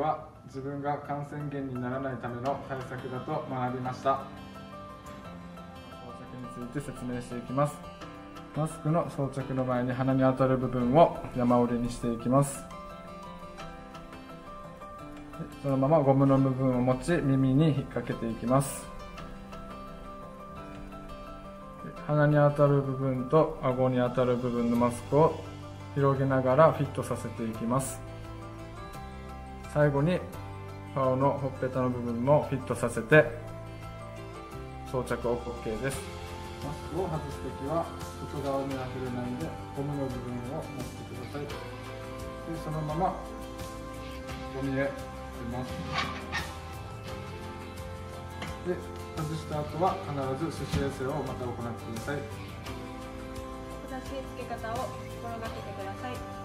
は自分が感染源にならないための対策だと学びました。装着について説明していきます。マスクの装着の前に鼻に当たる部分を山折りにしていきます。そのままゴムの部分を持ち耳に引っ掛けていきます。鼻に当たる部分と顎に当たる部分のマスクを広げながらフィットさせていきます。最後に顔のほっぺたの部分もフィットさせて装着 OK です。マスクを外すときは外側には触れないでゴムの部分を持ってくださいでそのままゴミへ捨てます。で外した後は必ず手指衛生をまた行ってください。正しい付け方を心がけてください